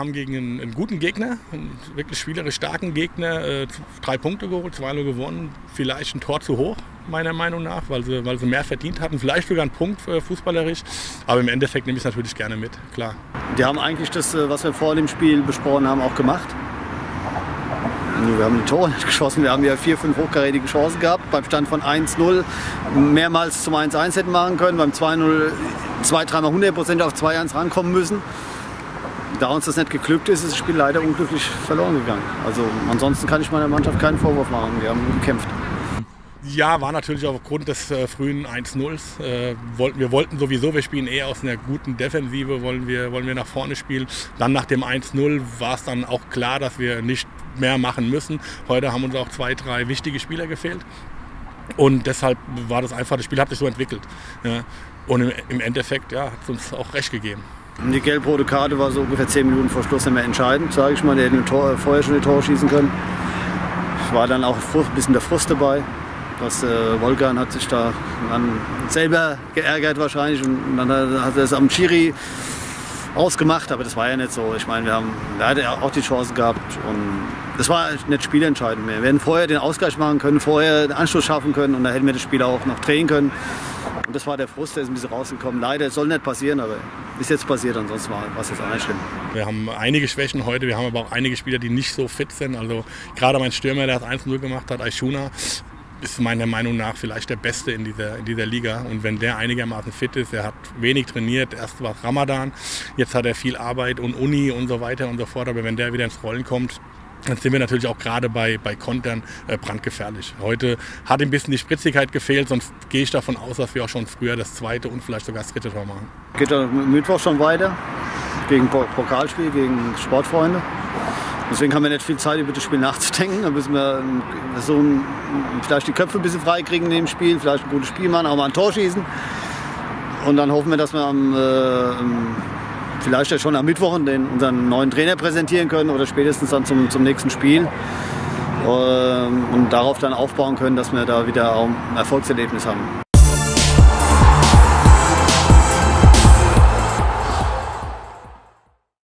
Wir haben gegen einen, einen, guten Gegner, einen wirklich spielerisch starken Gegner, äh, drei Punkte geholt, 2-0 gewonnen. Vielleicht ein Tor zu hoch, meiner Meinung nach, weil sie, weil sie mehr verdient hatten. Vielleicht sogar ein Punkt äh, fußballerisch. Aber im Endeffekt nehme ich es natürlich gerne mit, klar. Die haben eigentlich das, äh, was wir vor dem Spiel besprochen haben, auch gemacht. Wir haben die Tore nicht geschossen. Wir haben ja vier, fünf hochkarätige Chancen gehabt. Beim Stand von 1-0 mehrmals zum 1-1 hätten machen können. Beim 2-0 zwei, dreimal 100% auf 2-1 rankommen müssen da uns das nicht geglückt ist, ist das Spiel leider unglücklich verloren gegangen. Also ansonsten kann ich meiner Mannschaft keinen Vorwurf machen. Wir haben gekämpft. Ja, war natürlich aufgrund des äh, frühen 1-0s. Äh, wollten, wir wollten sowieso, wir spielen eher aus einer guten Defensive, wollen wir, wollen wir nach vorne spielen. Dann nach dem 1-0 war es dann auch klar, dass wir nicht mehr machen müssen. Heute haben uns auch zwei, drei wichtige Spieler gefehlt. Und deshalb war das einfach, das Spiel hat sich so entwickelt. Ja. Und im, im Endeffekt ja, hat es uns auch recht gegeben. Die gelb-rote Karte war so ungefähr zehn Minuten vor Schluss mehr entscheidend, sage ich mal. Der hätte Tor, vorher schon die Tore schießen können. War dann auch ein bisschen der Frust dabei. Das, äh, Wolgan hat sich da dann selber geärgert wahrscheinlich und dann hat er es am Chiri ausgemacht, aber das war ja nicht so. Ich meine, wir haben, er hatte auch die Chance gehabt und das war nicht spielentscheidend mehr. Wir hätten vorher den Ausgleich machen können, vorher den Anschluss schaffen können und da hätten wir das Spiel auch noch drehen können. Und das war der Frust, der ist ein bisschen rausgekommen. Leider, es soll nicht passieren, aber ist jetzt passiert, ansonsten war es jetzt auch nicht schlimm. Wir haben einige Schwächen heute, wir haben aber auch einige Spieler, die nicht so fit sind. Also gerade mein Stürmer, der das 1-0 gemacht hat, Aishuna, ist meiner Meinung nach vielleicht der Beste in dieser, in dieser Liga. Und wenn der einigermaßen fit ist, er hat wenig trainiert, erst war Ramadan, jetzt hat er viel Arbeit und Uni und so weiter und so fort. Aber wenn der wieder ins Rollen kommt, dann sind wir natürlich auch gerade bei, bei Kontern äh, brandgefährlich. Heute hat ein bisschen die Spritzigkeit gefehlt, sonst gehe ich davon aus, dass wir auch schon früher das zweite und vielleicht sogar das dritte Tor machen. Geht am Mittwoch schon weiter gegen Pokalspiel, gegen Sportfreunde. Deswegen haben wir nicht viel Zeit, über das Spiel nachzudenken. Da müssen wir versuchen, vielleicht die Köpfe ein bisschen freikriegen in dem Spiel, vielleicht ein gutes Spiel machen, auch mal ein Tor schießen. Und dann hoffen wir, dass wir am, äh, vielleicht ja schon am Mittwoch den, unseren neuen Trainer präsentieren können oder spätestens dann zum, zum nächsten Spiel. Ähm, und darauf dann aufbauen können, dass wir da wieder auch ein Erfolgserlebnis haben.